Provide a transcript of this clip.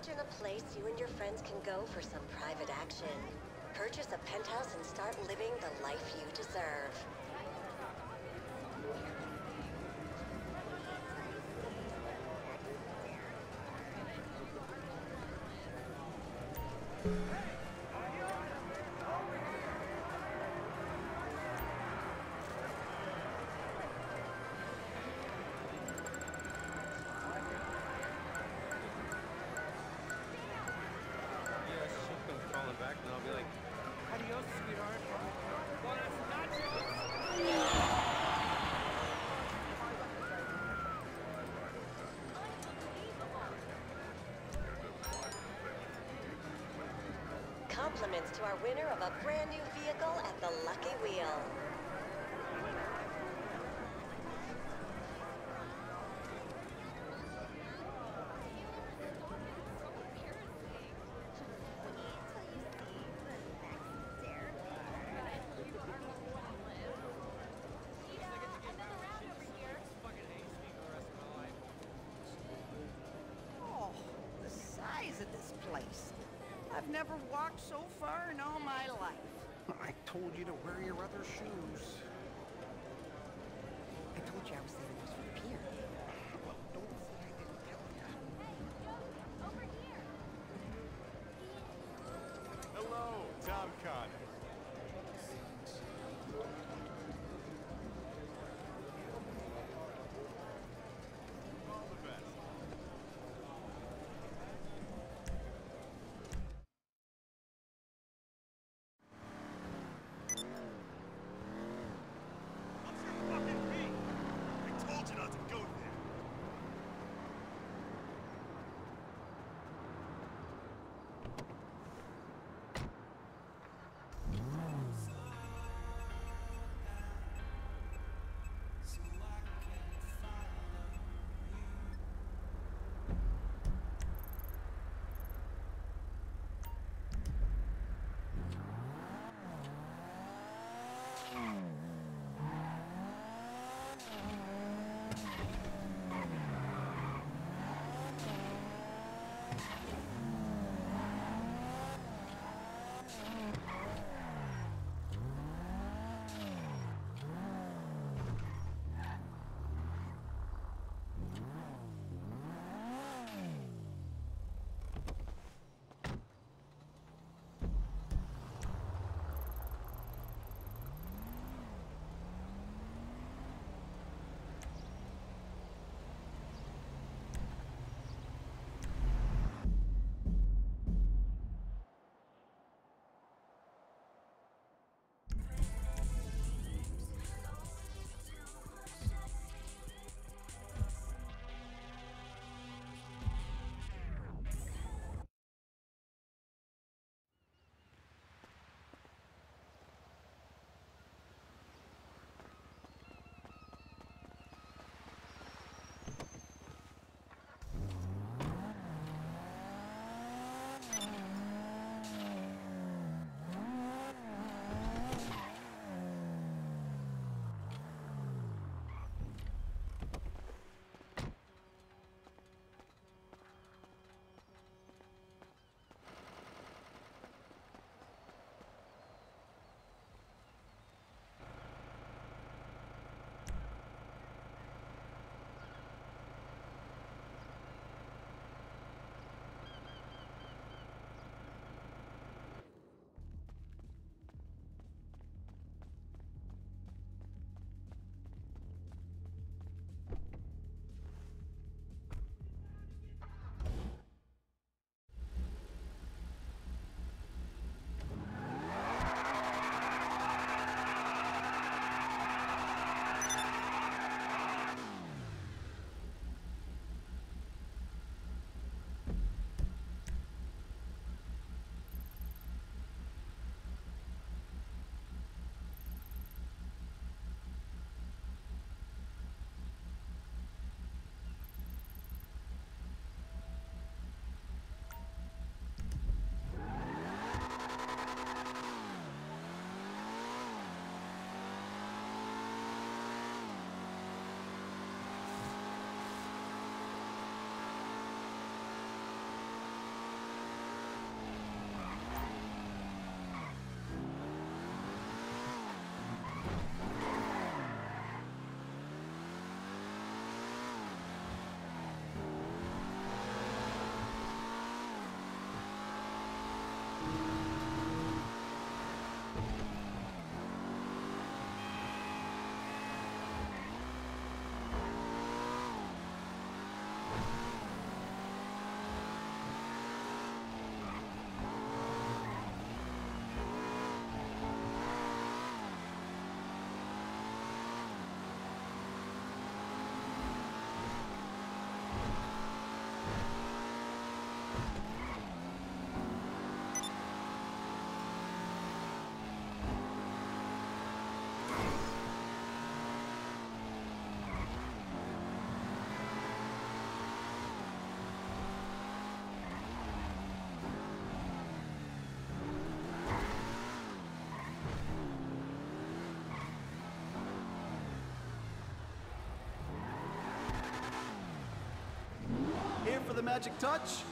Imagine a place you and your friends can go for some private action. Purchase a penthouse and start living the life you deserve. Yeah, back, and I'll be like, adios, sweetheart. Buenas noches. Compliments to our winner of a brand new vehicle at the Lucky Wheel. Oh, the size of this place. I've never walked so far in all my life. I told you to wear your other shoes. I told you I was saving magic touch?